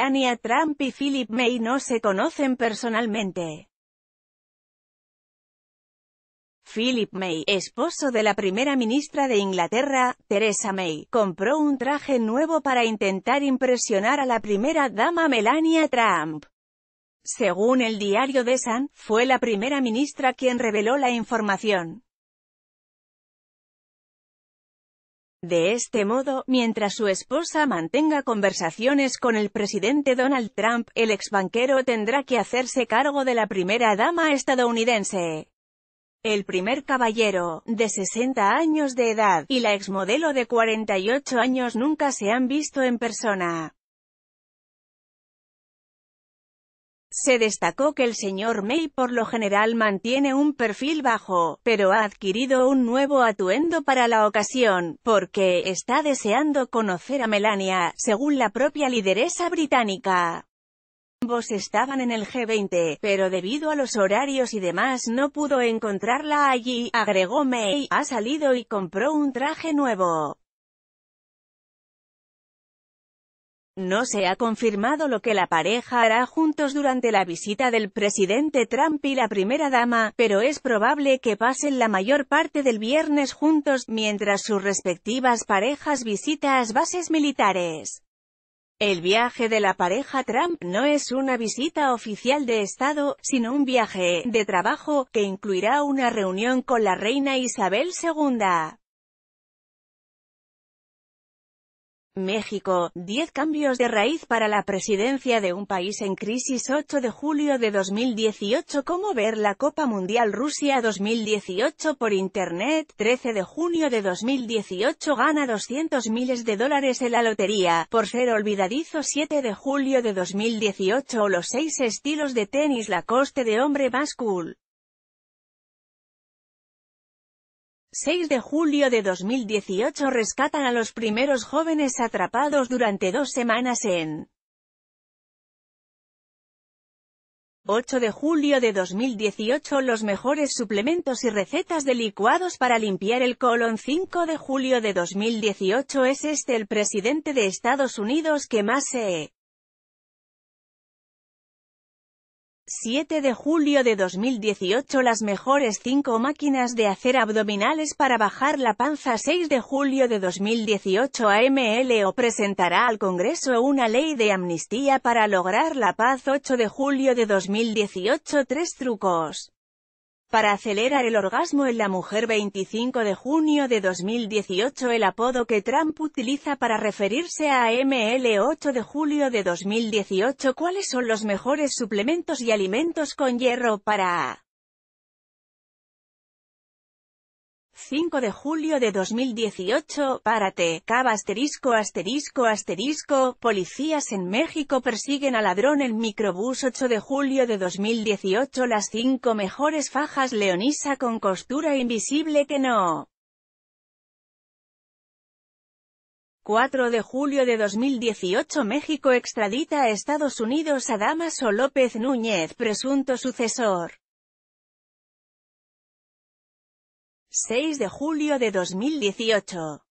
Melania Trump y Philip May no se conocen personalmente. Philip May, esposo de la primera ministra de Inglaterra, Theresa May, compró un traje nuevo para intentar impresionar a la primera dama Melania Trump. Según el diario The Sun, fue la primera ministra quien reveló la información. De este modo, mientras su esposa mantenga conversaciones con el presidente Donald Trump, el exbanquero tendrá que hacerse cargo de la primera dama estadounidense. El primer caballero, de 60 años de edad, y la exmodelo de 48 años nunca se han visto en persona. Se destacó que el señor May por lo general mantiene un perfil bajo, pero ha adquirido un nuevo atuendo para la ocasión, porque está deseando conocer a Melania, según la propia lideresa británica. Ambos estaban en el G20, pero debido a los horarios y demás no pudo encontrarla allí, agregó May, ha salido y compró un traje nuevo. No se ha confirmado lo que la pareja hará juntos durante la visita del presidente Trump y la primera dama, pero es probable que pasen la mayor parte del viernes juntos, mientras sus respectivas parejas visitan bases militares. El viaje de la pareja Trump no es una visita oficial de Estado, sino un viaje de trabajo, que incluirá una reunión con la reina Isabel II. México, 10 cambios de raíz para la presidencia de un país en crisis 8 de julio de 2018 Cómo ver la Copa Mundial Rusia 2018 por Internet 13 de junio de 2018 Gana 200 miles de dólares en la lotería, por ser olvidadizo 7 de julio de 2018 Los 6 estilos de tenis la coste de hombre más cool 6 de julio de 2018 rescatan a los primeros jóvenes atrapados durante dos semanas en 8 de julio de 2018 Los mejores suplementos y recetas de licuados para limpiar el colon. 5 de julio de 2018 Es este el presidente de Estados Unidos que más se 7 de julio de 2018 Las mejores 5 máquinas de hacer abdominales para bajar la panza. 6 de julio de 2018 AMLO presentará al Congreso una ley de amnistía para lograr la paz. 8 de julio de 2018 Tres trucos para acelerar el orgasmo en la mujer 25 de junio de 2018 el apodo que Trump utiliza para referirse a AML 8 de julio de 2018 ¿Cuáles son los mejores suplementos y alimentos con hierro para 5 de julio de 2018, párate, cava asterisco asterisco asterisco, policías en México persiguen a ladrón en microbús 8 de julio de 2018 las 5 mejores fajas leonisa con costura invisible que no. 4 de julio de 2018 México extradita a Estados Unidos a Damaso López Núñez, presunto sucesor. 6 de julio de 2018